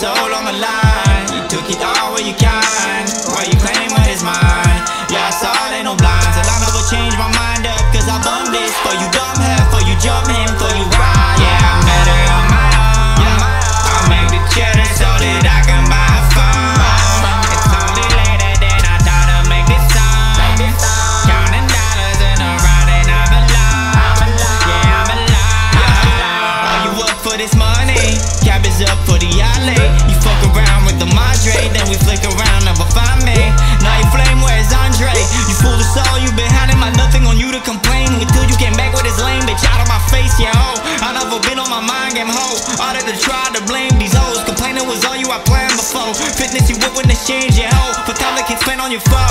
soul on the line. You took it all where you can. Why you claim what is mine? Yeah, I saw ain't no blinds. And I never change my mind up, cause I bum this for you dumb head, for you jump him, for you ride. Yeah, I'm better on my own. I'll make the cheddar so that I can buy a I in a this money? Cab is up for the alley. You fuck around with the Madre, then we flick around, never find me. Now you flame, where's Andre? You fool the soul, you been hiding my nothing on you to complain. Until you came back with this lame bitch out of my face, yeah, ho. I never been on my mind game, ho. All that to try to blame these hoes. Complaining was all you I planned before. Fitness, you whip when this change, yeah, ho. For time that can spend on your fuck.